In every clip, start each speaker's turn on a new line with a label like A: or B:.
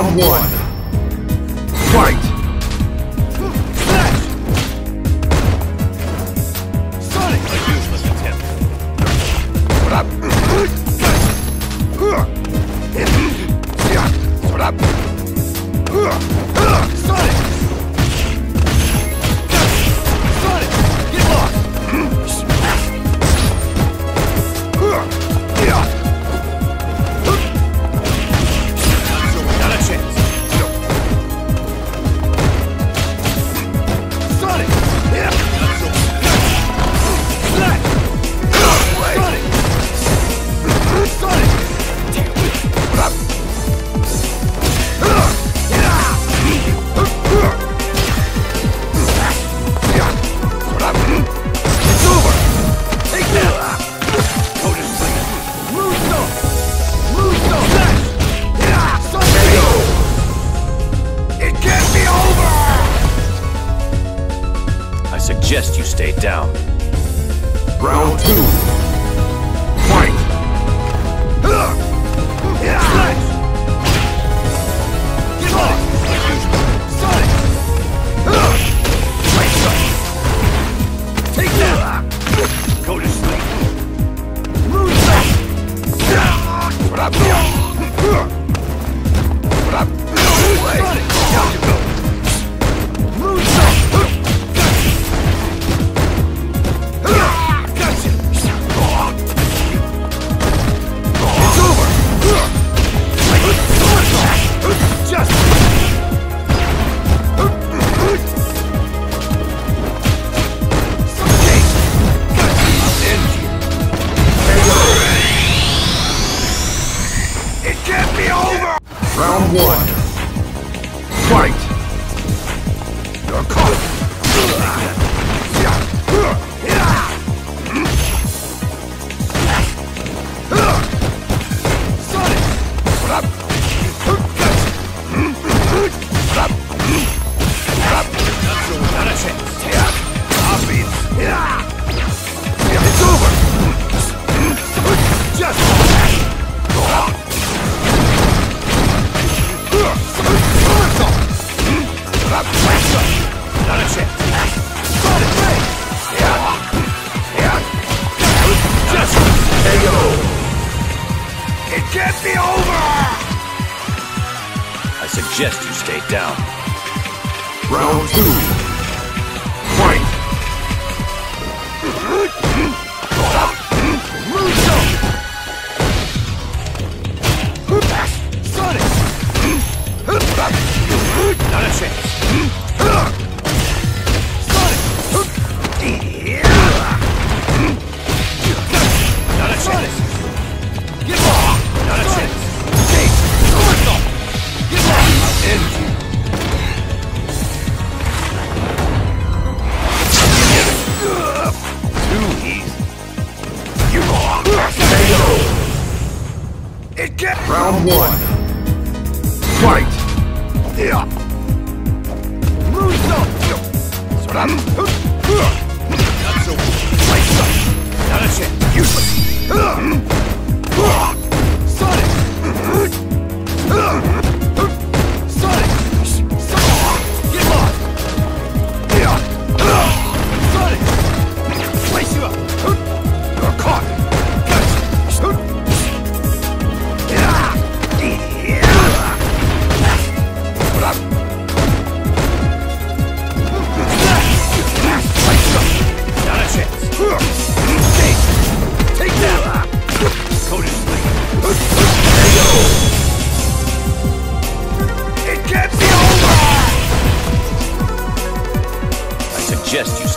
A: One. Fight!
B: suggest you stay down.
A: Round two. Fight!
C: Take! Go to sleep!
B: suggest you stay down.
A: Round two.
B: energy.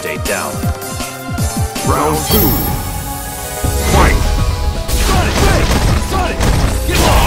B: stay down.
A: Round two. Fight!
C: Get
B: off!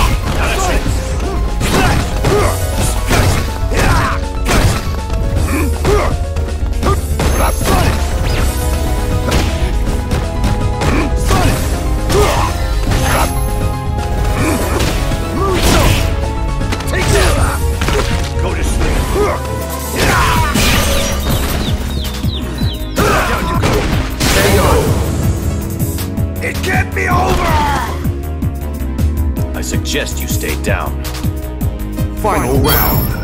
B: suggest you stay down.
A: Final round.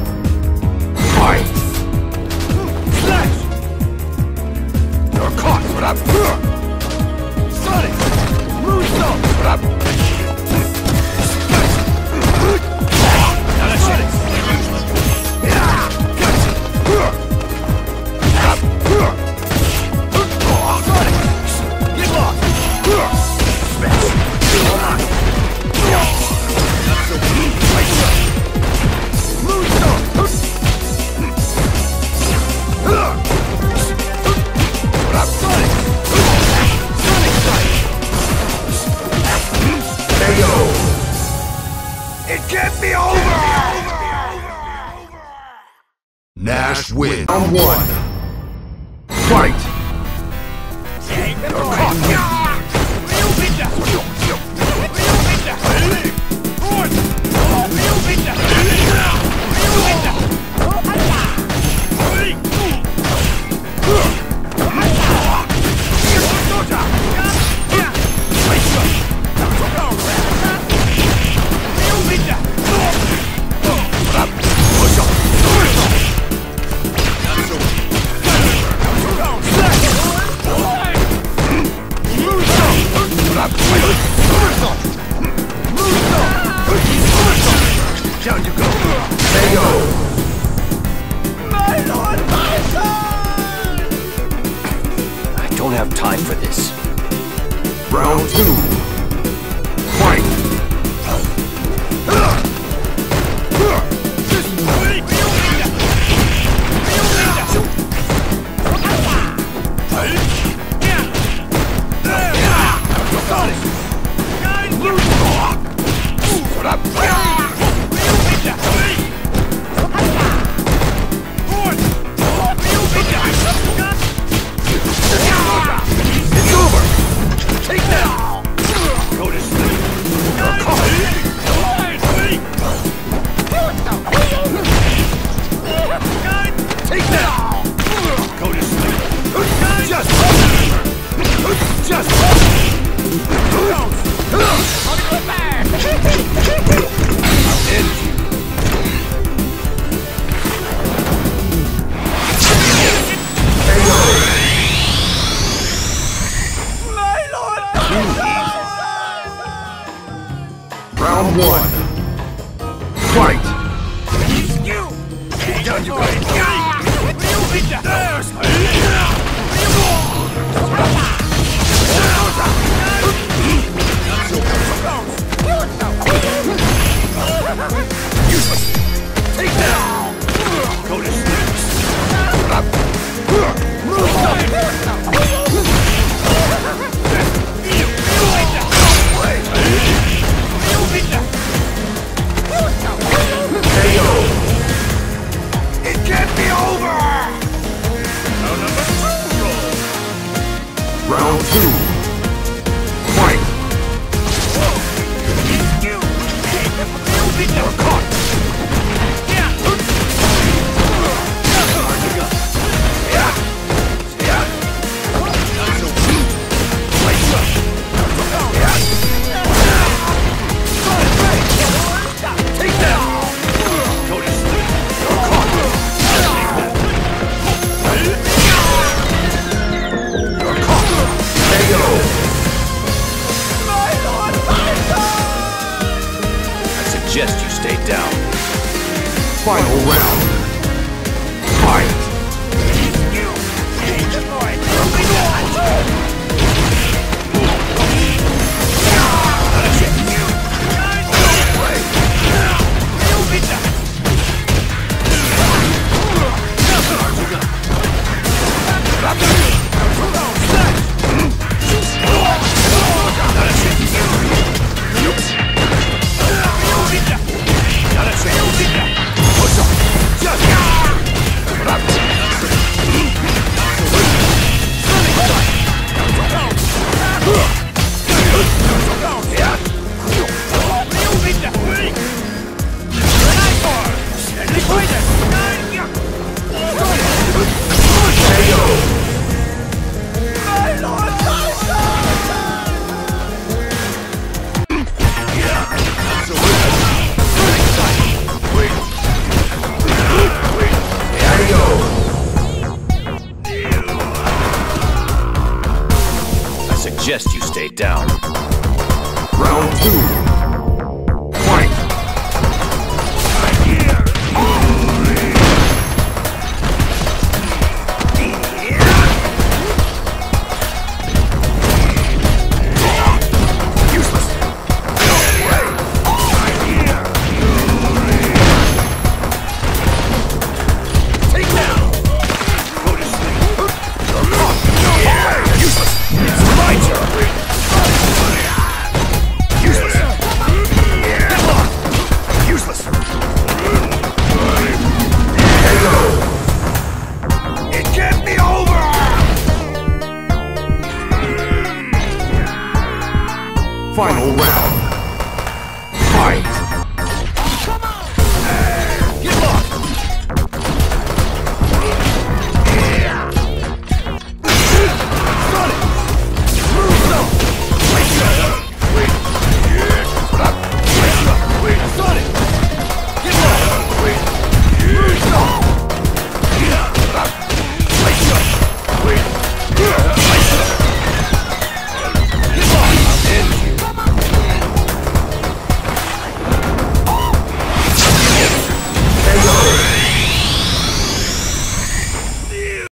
A: Nash wins. I'm one. One. Two.
B: suggest you stay down.
A: Round
C: two.
B: Final
A: round.